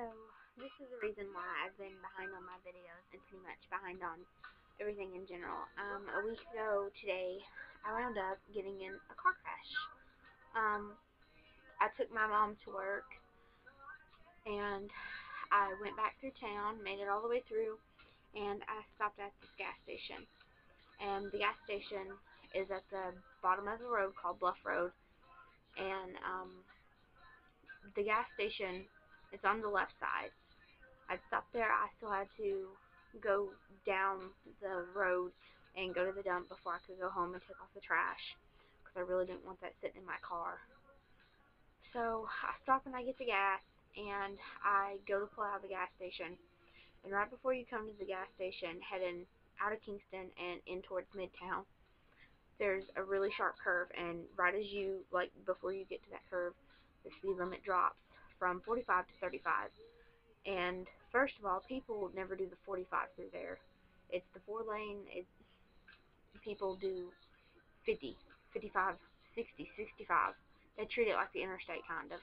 So, this is the reason why I've been behind on my videos and pretty much behind on everything in general. Um, a week ago today, I wound up getting in a car crash. Um, I took my mom to work and I went back through town, made it all the way through, and I stopped at this gas station. And the gas station is at the bottom of the road called Bluff Road. And um, the gas station it's on the left side. I'd stopped there. I still had to go down the road and go to the dump before I could go home and take off the trash because I really didn't want that sitting in my car. So I stop and I get the gas and I go to pull out of the gas station. And right before you come to the gas station, heading out of Kingston and in towards Midtown, there's a really sharp curve. And right as you, like, before you get to that curve, the speed limit drops from 45 to 35. And first of all, people never do the 45 through there. It's the four lane. It people do 50, 55, 60, 65. They treat it like the interstate kind of.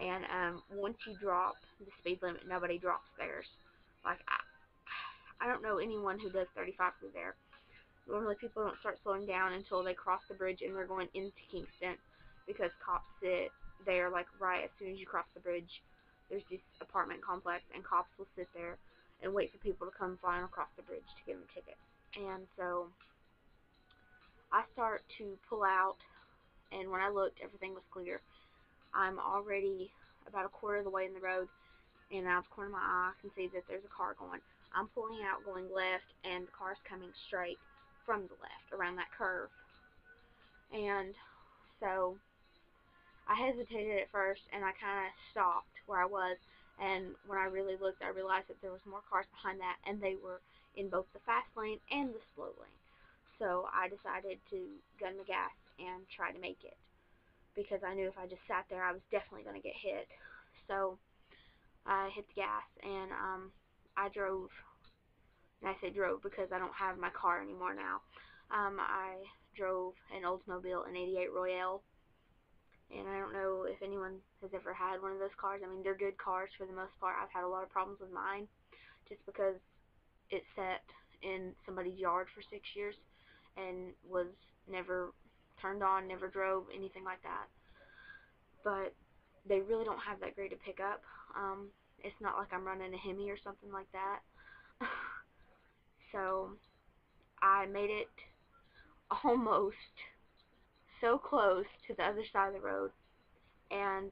And um, once you drop the speed limit, nobody drops theirs. Like I, I don't know anyone who does 35 through there. Normally people don't start slowing down until they cross the bridge and they're going into Kingston because cops sit there, like right as soon as you cross the bridge, there's this apartment complex, and cops will sit there and wait for people to come flying across the bridge to give them tickets. And so I start to pull out, and when I looked, everything was clear. I'm already about a quarter of the way in the road, and out of the corner of my eye, I can see that there's a car going. I'm pulling out, going left, and the car's coming straight from the left around that curve. And so I hesitated at first and I kind of stopped where I was and when I really looked I realized that there was more cars behind that and they were in both the fast lane and the slow lane. So I decided to gun the gas and try to make it because I knew if I just sat there I was definitely going to get hit. So I hit the gas and um, I drove and I say drove because I don't have my car anymore now. Um, I drove an Oldsmobile, an 88 Royale and I don't know if anyone has ever had one of those cars. I mean, they're good cars for the most part. I've had a lot of problems with mine just because it sat in somebody's yard for six years and was never turned on, never drove, anything like that. But they really don't have that great a pickup. Um, it's not like I'm running a Hemi or something like that. so I made it almost so close to the other side of the road, and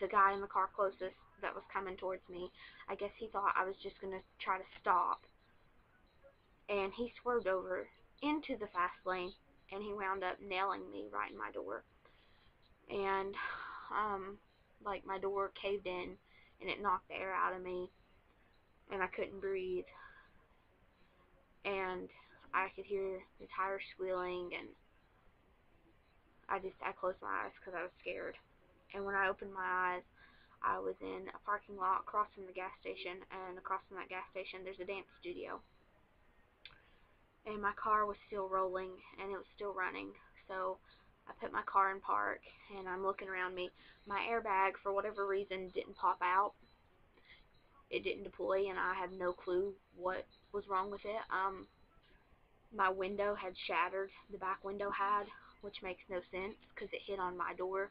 the guy in the car closest that was coming towards me, I guess he thought I was just going to try to stop, and he swerved over into the fast lane, and he wound up nailing me right in my door. And, um, like, my door caved in, and it knocked the air out of me, and I couldn't breathe. And I could hear the tires squealing, and I just, I closed my eyes because I was scared. And when I opened my eyes, I was in a parking lot across from the gas station, and across from that gas station there's a dance studio. And my car was still rolling, and it was still running, so I put my car in park, and I'm looking around me. My airbag, for whatever reason, didn't pop out. It didn't deploy, and I have no clue what was wrong with it. Um, my window had shattered, the back window had, which makes no sense because it hit on my door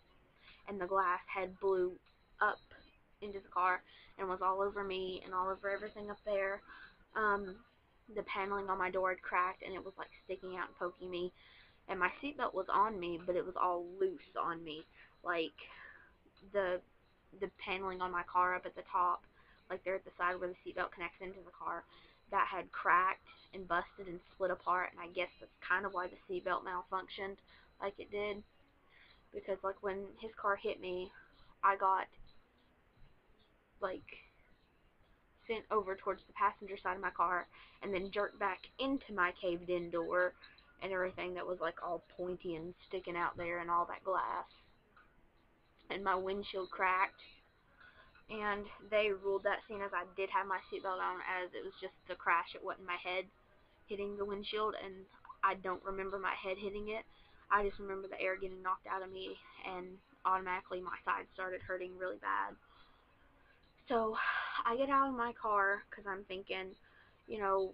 and the glass had blew up into the car and was all over me and all over everything up there. Um, the paneling on my door had cracked and it was like sticking out and poking me. And my seatbelt was on me, but it was all loose on me. Like the the paneling on my car up at the top, like there at the side where the seatbelt connects into the car, that had cracked and busted and split apart and I guess that's kind of why the seatbelt malfunctioned like it did. Because like when his car hit me I got like sent over towards the passenger side of my car and then jerked back into my caved in door and everything that was like all pointy and sticking out there and all that glass. And my windshield cracked. And they ruled that scene as I did have my seatbelt on as it was just the crash, it wasn't my head hitting the windshield, and I don't remember my head hitting it. I just remember the air getting knocked out of me, and automatically my side started hurting really bad. So I get out of my car because I'm thinking, you know,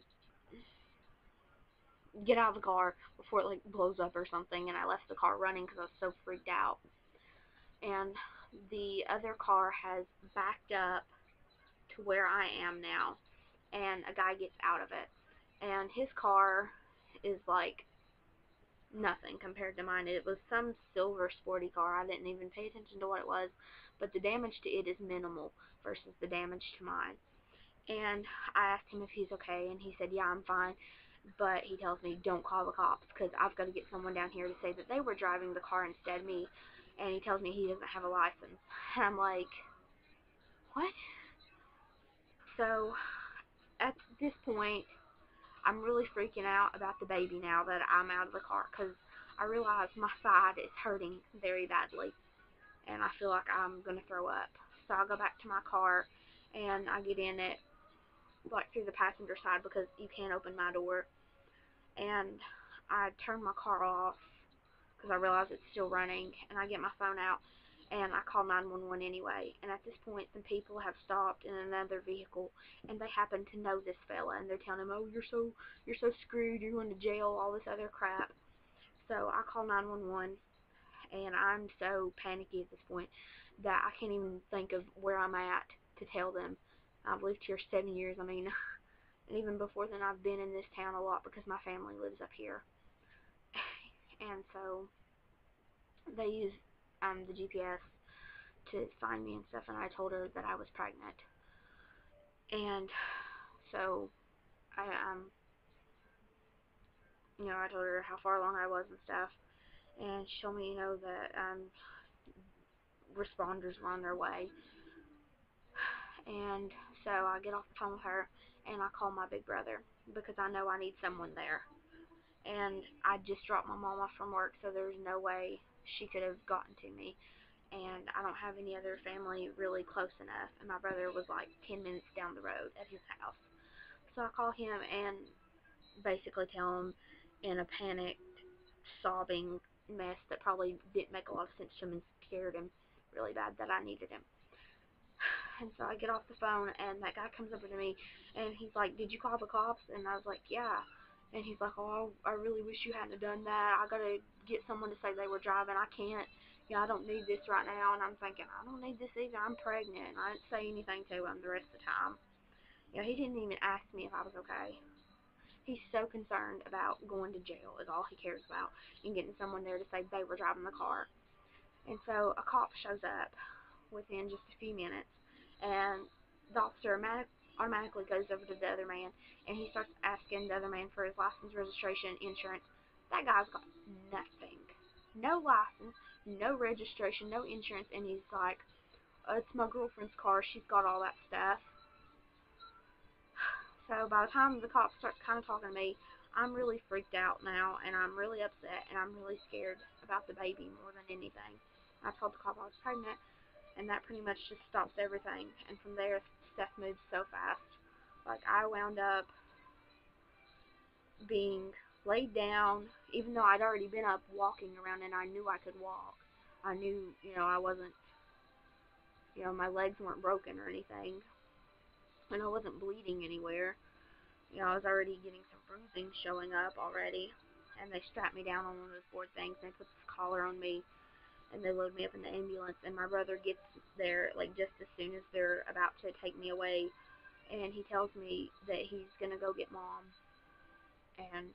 get out of the car before it like blows up or something. And I left the car running because I was so freaked out. And the other car has backed up to where I am now, and a guy gets out of it, and his car is like nothing compared to mine. It was some silver sporty car. I didn't even pay attention to what it was, but the damage to it is minimal versus the damage to mine. And I asked him if he's okay, and he said, yeah, I'm fine. But he tells me, don't call the cops, because I've got to get someone down here to say that they were driving the car instead of me. And he tells me he doesn't have a license. And I'm like, what? So, at this point, I'm really freaking out about the baby now that I'm out of the car, because I realize my side is hurting very badly. And I feel like I'm going to throw up. So I go back to my car, and I get in it like through the passenger side because you can't open my door. And I turn my car off because I realize it's still running, and I get my phone out and I call 911 anyway. And at this point, some people have stopped in another vehicle, and they happen to know this fella, and they're telling him, "Oh, you're so you're so screwed. You're going to jail. All this other crap." So I call 911, and I'm so panicky at this point that I can't even think of where I'm at to tell them. I've lived here seven years. I mean, and even before then, I've been in this town a lot because my family lives up here. And so they use um, the GPS to find me and stuff, and I told her that I was pregnant. And so I um, you know, I told her how far along I was and stuff, and she told me, you know, that um, responders were on their way. And so I get off the phone with her and I call my big brother because I know I need someone there. And I just dropped my mom off from work, so there's no way she could have gotten to me. And I don't have any other family really close enough. And my brother was like 10 minutes down the road at his house. So I call him and basically tell him in a panicked, sobbing mess that probably didn't make a lot of sense to him and scared him really bad that I needed him. And so I get off the phone, and that guy comes over to me, and he's like, "Did you call the cops?" And I was like, "Yeah." And he's like, "Oh, I really wish you hadn't done that. I gotta get someone to say they were driving. I can't. You know, I don't need this right now." And I'm thinking, I don't need this either. I'm pregnant. And I didn't say anything to him the rest of the time. You know, he didn't even ask me if I was okay. He's so concerned about going to jail is all he cares about, and getting someone there to say they were driving the car. And so a cop shows up within just a few minutes and the officer automatically goes over to the other man and he starts asking the other man for his license, registration, insurance. That guy's got nothing. No license, no registration, no insurance, and he's like, it's my girlfriend's car, she's got all that stuff. So by the time the cop starts kind of talking to me, I'm really freaked out now, and I'm really upset, and I'm really scared about the baby more than anything. I told the cop I was pregnant, and that pretty much just stops everything. And from there, stuff moves so fast. Like, I wound up being laid down, even though I'd already been up walking around and I knew I could walk. I knew, you know, I wasn't, you know, my legs weren't broken or anything. And I wasn't bleeding anywhere. You know, I was already getting some bruising showing up already. And they strapped me down on one of those board things they put this collar on me and they load me up in the ambulance and my brother gets there like just as soon as they're about to take me away and he tells me that he's gonna go get mom and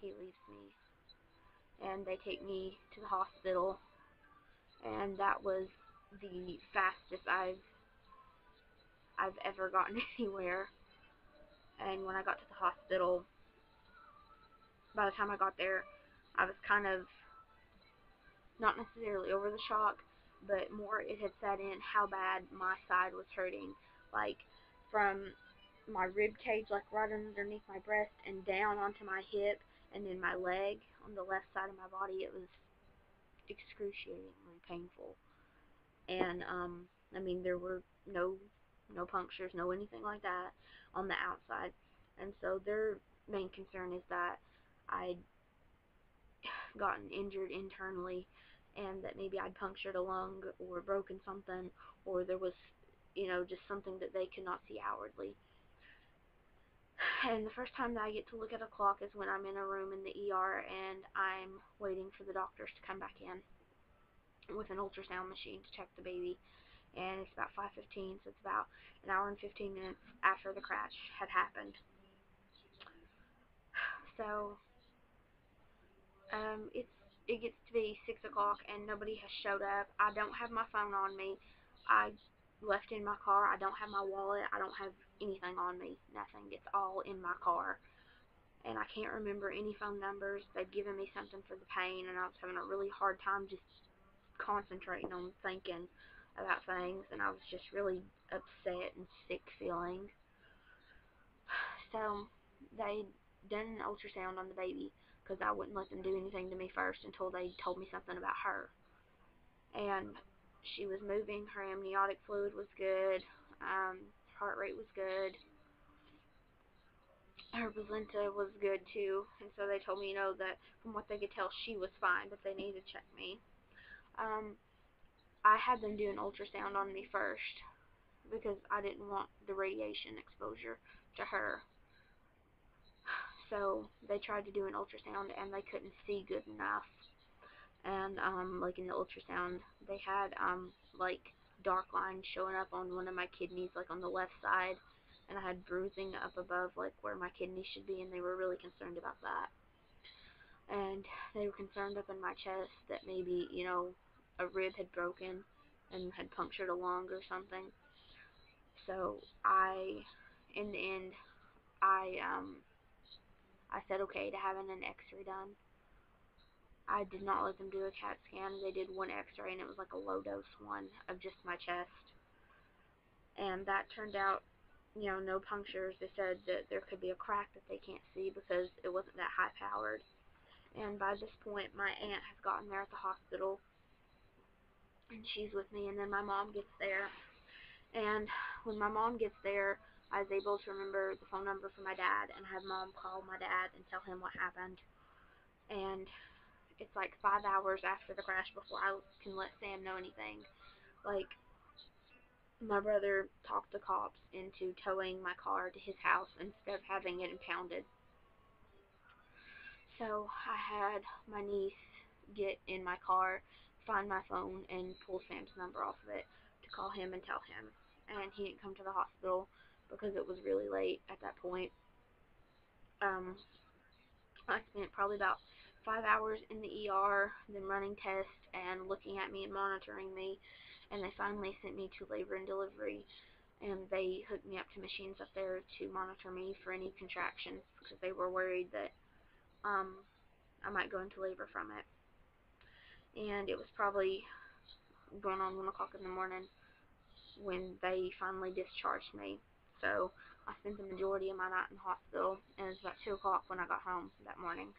he leaves me. And they take me to the hospital and that was the fastest I've I've ever gotten anywhere. And when I got to the hospital by the time I got there I was kind of not necessarily over the shock, but more it had set in how bad my side was hurting. Like from my rib cage, like right underneath my breast, and down onto my hip, and then my leg on the left side of my body. It was excruciatingly painful. And um, I mean, there were no no punctures, no anything like that on the outside. And so their main concern is that I'd gotten injured internally and that maybe I'd punctured a lung or broken something or there was you know, just something that they could not see outwardly. And the first time that I get to look at a clock is when I'm in a room in the ER and I'm waiting for the doctors to come back in with an ultrasound machine to check the baby. And it's about 5.15, so it's about an hour and 15 minutes after the crash had happened. So, um, it's it gets to be 6 o'clock and nobody has showed up. I don't have my phone on me. I left in my car. I don't have my wallet. I don't have anything on me. Nothing. It's all in my car. And I can't remember any phone numbers. They've given me something for the pain, and I was having a really hard time just concentrating on thinking about things, and I was just really upset and sick feeling. So they done an ultrasound on the baby because I wouldn't let them do anything to me first until they told me something about her. And she was moving, her amniotic fluid was good, um, heart rate was good, her placenta was good too, and so they told me, you know, that from what they could tell, she was fine, but they needed to check me. Um, I had them do an ultrasound on me first because I didn't want the radiation exposure to her. So they tried to do an ultrasound and they couldn't see good enough. And um like in the ultrasound they had um like dark lines showing up on one of my kidneys like on the left side. And I had bruising up above like where my kidney should be and they were really concerned about that. And they were concerned up in my chest that maybe you know a rib had broken and had punctured a lung or something. So I in the end I um I said okay to having an x-ray done I did not let them do a CAT scan. They did one x-ray and it was like a low dose one of just my chest. And that turned out, you know, no punctures. They said that there could be a crack that they can't see because it wasn't that high powered. And by this point, my aunt has gotten there at the hospital. And she's with me. And then my mom gets there. And when my mom gets there, I was able to remember the phone number for my dad and have mom call my dad and tell him what happened. And it's like five hours after the crash before I can let Sam know anything. Like, my brother talked the cops into towing my car to his house instead of having it impounded. So I had my niece get in my car, find my phone, and pull Sam's number off of it to call him and tell him. And he didn't come to the hospital because it was really late at that point. Um, I spent probably about five hours in the ER, then running tests and looking at me and monitoring me. And they finally sent me to labor and delivery. And they hooked me up to machines up there to monitor me for any contractions because they were worried that um, I might go into labor from it. And it was probably going on 1 o'clock in the morning when they finally discharged me. So I spent the majority of my night in the hospital, and it was about 2 o'clock when I got home that morning.